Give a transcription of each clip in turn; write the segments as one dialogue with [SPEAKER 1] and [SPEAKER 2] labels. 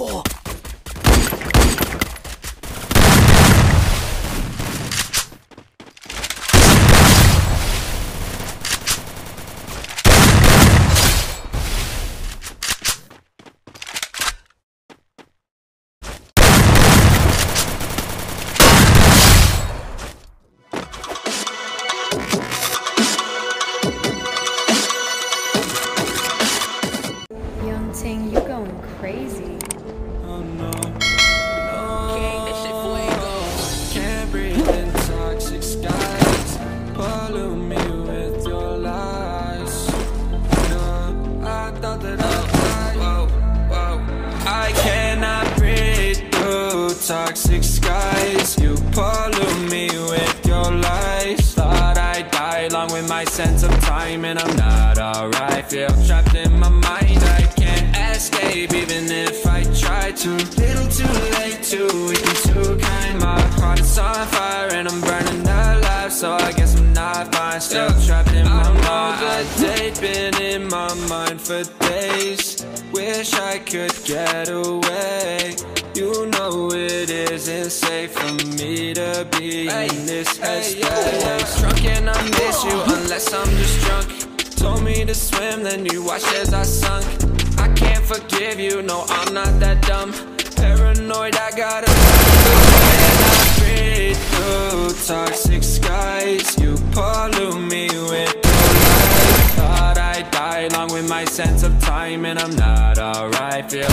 [SPEAKER 1] Young
[SPEAKER 2] I. I cannot breathe through toxic skies. You pollute me with your lies. Thought I'd die along with my sense of time, and I'm not alright. Feel trapped in my mind. I can't escape, even if I try to. Little too late, too weak and too kind. My heart is on fire, and I'm burning alive. So I guess for days. Wish I could get away. You know it isn't safe for me to be in this headspace. Drunk and I miss you unless I'm just drunk. Told me to swim, then you watched as I sunk. I can't forgive you, no, I'm not that dumb. Paranoid, I gotta. And I breathe through toxic sense of time, and I'm not alright. Feel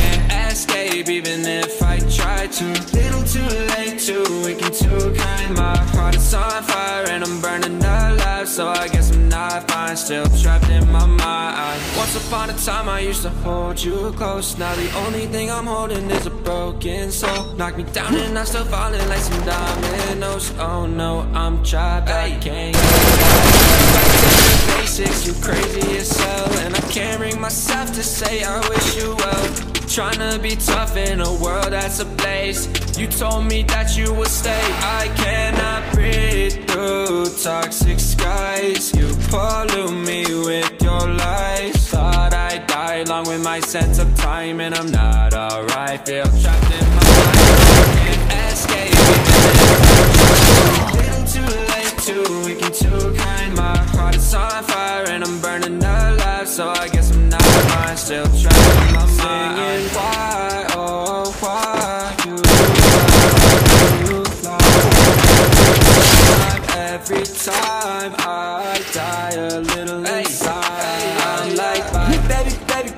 [SPEAKER 2] can't escape even if I try to. Little too late, too weak and too kind. My heart is on fire and I'm burning alive. So I guess I'm not fine, still trapped in my mind. Once upon a time, I used to hold you close. Now the only thing I'm holding is a broken soul. Knock me down and I'm still falling like some dominoes. Oh no, I'm trapped, I can't get out. Basics, you crazy as hell. And I can't bring myself to say I wish you well. Trying to be tough in a world that's ablaze. You told me that you would stay. I cannot breathe through toxic skies. You pollute me with your lies. Thought I'd die along with my sense of time And I'm not alright. Feel trapped in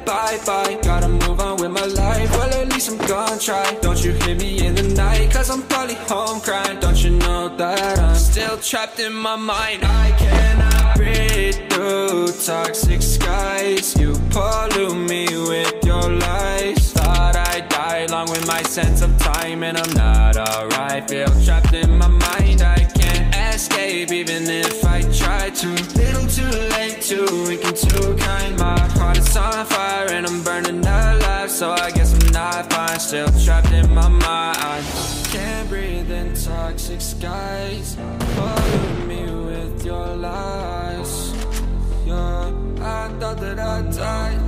[SPEAKER 2] bye bye. Gotta move on with my life, well at least I'm gonna try. Don't you hear me in the night, cause I'm probably home crying. Don't you know that I'm still trapped in my mind? I cannot breathe through toxic skies. You pollute me with your lies. Thought I'd die along with my sense of time And I'm too kind My heart is on fire and I'm burning alive. So I guess I'm not fine, still trapped in my mind. Can't breathe in toxic skies. Pollute me with your lies. Yeah, I thought that I died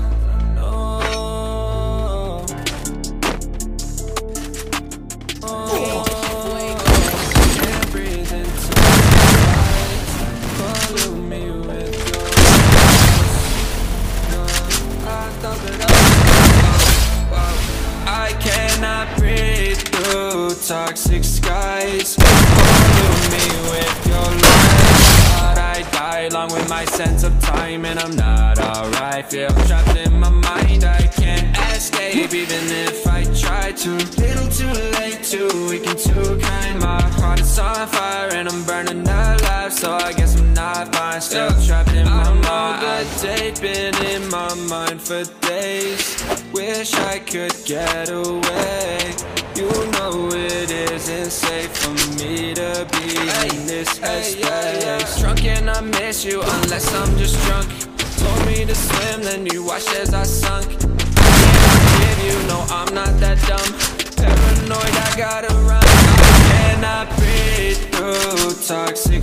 [SPEAKER 2] toxic skies. Pollute me with your lies. Thought I'd die along with my sense of time, and I'm not alright. Feel trapped in my mind. I can't escape, even if I try to. Little too late, too weak and too kind. My heart is on fire, and I'm burning alive. So I guess I'm not fine. Still trapped in my mind. The date been in my mind for days. Wish I could get away. You know it isn't safe for me to be in this headspace. Drunk and I miss you unless I'm just drunk. Told me to swim, then you watched as I sunk. I forgive you, no, I'm not that dumb. Paranoid, I gotta run. I cannot breathe through toxic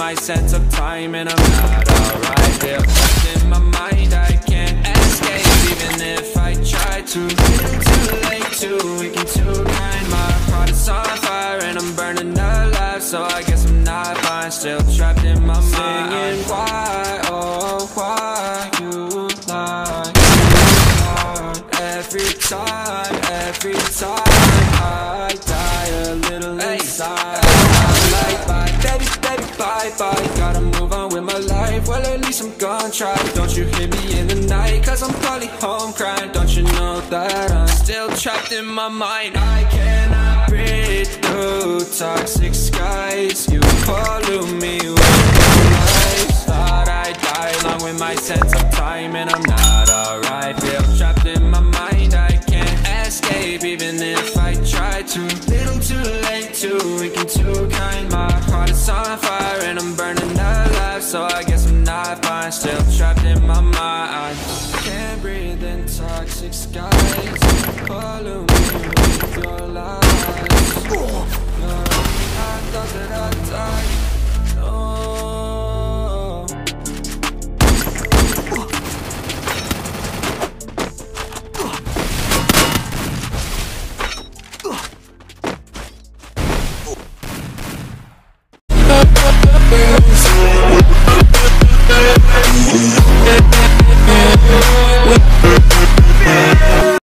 [SPEAKER 2] my sense of time And I'm not alright, trapped in my mind I can't escape. Even if I try to too late, too weak and too kind My heart is on fire and I'm burning alive. So I guess I'm not fine, still trapped in my mind. Singing why, bye, bye. Gotta move on with my life, well at least I'm gonna try. Don't you hear me in the night, cause I'm probably home crying. Don't you know that I'm still trapped in my mind? I cannot breathe. through
[SPEAKER 3] Yeah.